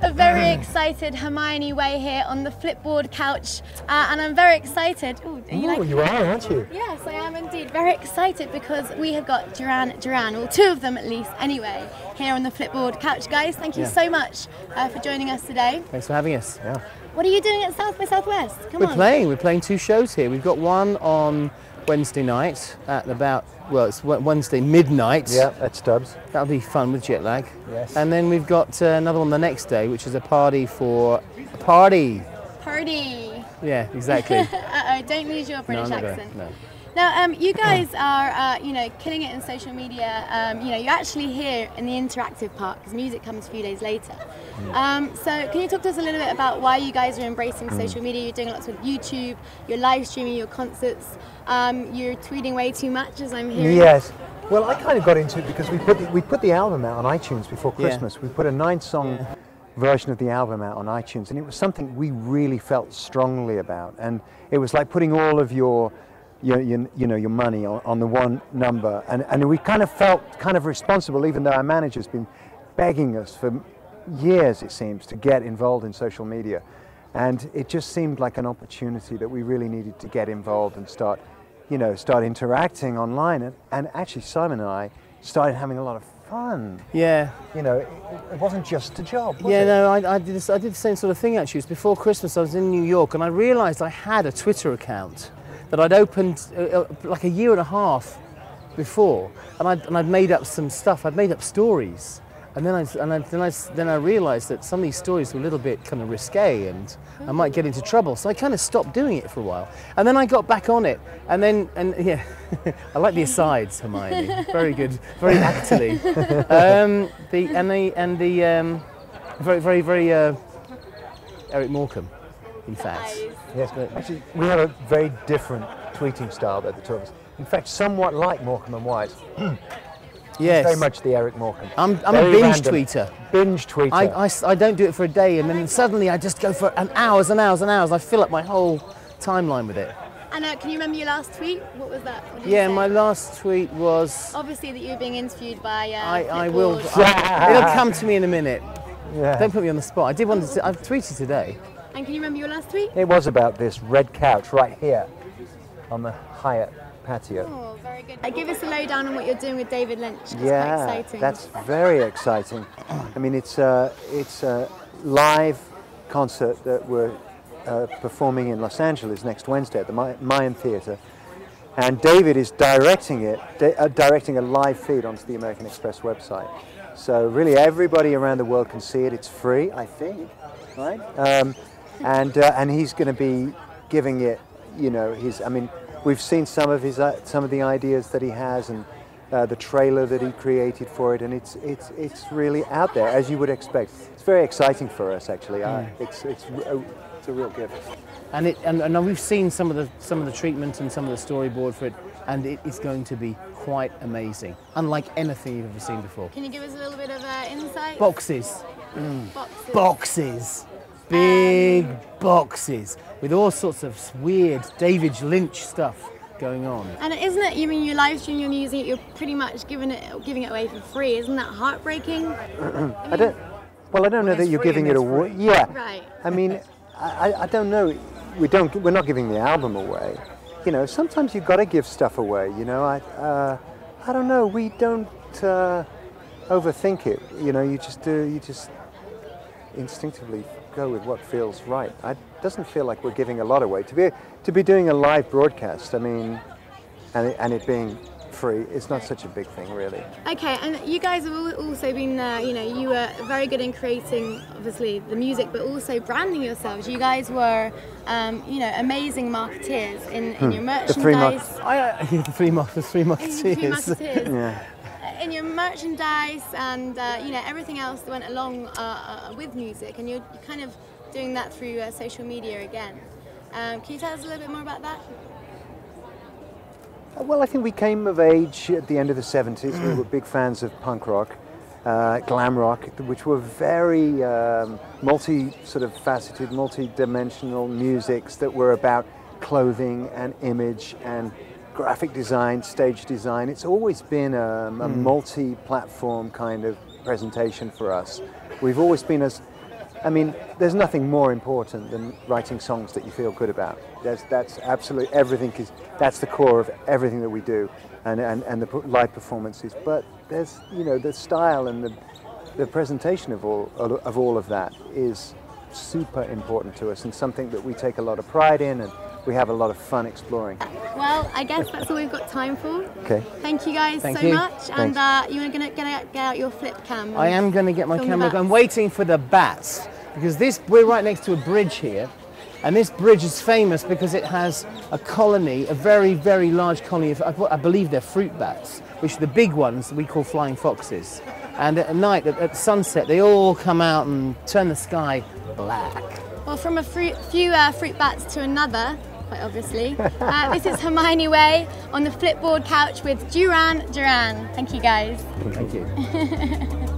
a very excited Hermione Way here on the Flipboard couch, uh, and I'm very excited. Ooh, you Oh, like- you are, aren't you? Yes, I am indeed very excited because we have got Duran Duran, or two of them at least, anyway, here on the Flipboard couch. Guys, thank you Yeah. so much uh, for joining us today. Thanks for having us. Yeah. What are you doing at South by Southwest? Come We're on. playing. We're playing two shows here. We've got one on Wednesday night at about well, it's Wednesday midnight. Yeah, at Stubbs. That'll be fun with jet lag. Yes. And then we've got uh, another one the next day, which is a party for a party. Party. Yeah, exactly. Uh-oh, don't lose your British I'm accent. gonna- no. Now, um, you guys are, uh, you know, killing it in social media. Um, you know, you're actually here in the interactive part because music comes a few days later. Um, so, can you talk to us a little bit about why you guys are embracing social media? You're doing lots with YouTube. You're live streaming your concerts. Um, you're tweeting way too much, as I'm hearing. Yes. Well, I kind of got into it because we put the, we put the album out on iTunes before Yeah. Christmas. We put a nine-song version of the album out on iTunes, and it was something we really felt strongly about. And it was like putting all of your your, your, you know your money on, on the one number, and, and we kind of felt kind of responsible, even though our manager's been begging us for years, it seems, to get involved in social media. And it just seemed like an opportunity that we really needed to get involved and start, you know, start interacting online. And, and actually, Simon and I started having a lot of fun. Yeah. You know, it, it wasn't just a job. Was Yeah, it? no, I, I, did this, I did the same sort of thing actually. It was before Christmas. I was in New York and I realised I had a Twitter account that I'd opened uh, uh, like a year and a half before, and I'd, and I'd made up some stuff. I'd made up stories, and then I and I, then I then I realised that some of these stories were a little bit kind of risque, and I might get into trouble. So I kind of stopped doing it for a while, and then I got back on it, and then and yeah, I like the asides, Hermione. Very good, very actily. Um, the and the and the um, very very very uh, Eric Morecambe, in fact. Guys. Yes, actually, we have a very different tweeting style at the two of us. In fact, somewhat like Morecambe and Wise. Yes. Very much the Eric Morecambe. I'm, I'm a binge random. tweeter. Binge tweeter. I, I s- I don't do it for a day, and then suddenly I just go for an hours and hours and hours. I fill up my whole timeline with it. And uh, can you remember your last tweet? What was that? What Yeah, my last tweet was. Obviously, that you were being interviewed by. Uh, I, I will. Flipboard. it'll come to me in a minute. yeah. Don't put me on the spot. I did want to. I've tweeted today. And can you remember your last tweet? It was about this red couch right here on the Hyatt patio. Oh, very good. Uh, give us a lowdown on what you're doing with David Lynch. It's yeah, that's very exciting. I mean, it's a, it's a live concert that we're uh, performing in Los Angeles next Wednesday at the Ma- Mayan Theatre. And David is directing it, di- uh, directing a live feed onto the American Express website. So really everybody around the world can see it. It's free, I think, right? Um, and, uh, and he's going to be giving it, you know, his, I mean, we've seen some of his, uh, some of the ideas that he has and uh, the trailer that he created for it, and it's, it's, it's really out there, as you would expect. It's very exciting for us, actually. Uh, it's, it's, r- a, it's a real gift. And it and, and we've seen some of the some of the treatment and some of the storyboard for it, and it is going to be quite amazing, unlike anything you've ever seen before. Can you give us a little bit of uh, insight? Boxes. Boxes. boxes, big boxes with all sorts of weird David Lynch stuff going on. And isn't it? You mean you live stream your music? You're pretty much giving it giving it away for free. Isn't that heartbreaking? I don't, well, I don't know that you're giving it away. free. Yeah. Right. I mean, I, I- I don't know. We don't. We're not giving the album away. You know, sometimes you've got to give stuff away. You know, I, uh, I don't know. We don't uh, overthink it. You know, you just do. You just instinctively go with what feels right. It doesn't feel like we're giving a lot away. To be to be doing a live broadcast. I mean, and it, and it being free, it's not such a big thing, really. Okay, and you guys have also been, uh, you know, you were very good in creating, obviously, the music, but also branding yourselves. You guys were, um, you know, amazing marketeers in, in your Hmm. The three merchandise. I, uh, the three, mo- the three Three marketeers. Yeah. Uh, In your merchandise and uh, you know everything else that went along uh, uh, with music, and you're, kind of doing that through uh, social media again. Um, can you tell us a little bit more about that? Well, I think we came of age at the end of the 70s. we were big fans of punk rock, uh, glam rock, which were very um, multi sort of faceted, multi dimensional musics that were about clothing and image and graphic design, stage design. It's always been um, a multi platform kind of presentation for us. We've always been as I mean, there's nothing more important than writing songs that you feel good about. That's, that's absolutely everything is, that's the core of everything that we do and, and, and the live performances. But there's, you know, the style and the, the presentation of all, of all of that is super important to us and something that we take a lot of pride in and we have a lot of fun exploring. Well, I guess that's all we've got time for. Okay. Thank you guys Thank so you. much. And Thanks. uh, you're gonna get, get out your flip cam. I am going to get my camera. I'm waiting for the bats because this we're right next to a bridge here, and this bridge is famous because it has a colony, a very very large colony of I I believe they're fruit bats, which are the big ones we call flying foxes. And at night, at, at sunset, they all come out and turn the sky black. Well, from a fruit, few uh, fruit bats to another, quite obviously. Uh, this is Hermione Way on the flipboard couch with Duran Duran. Thank you guys. Thank you.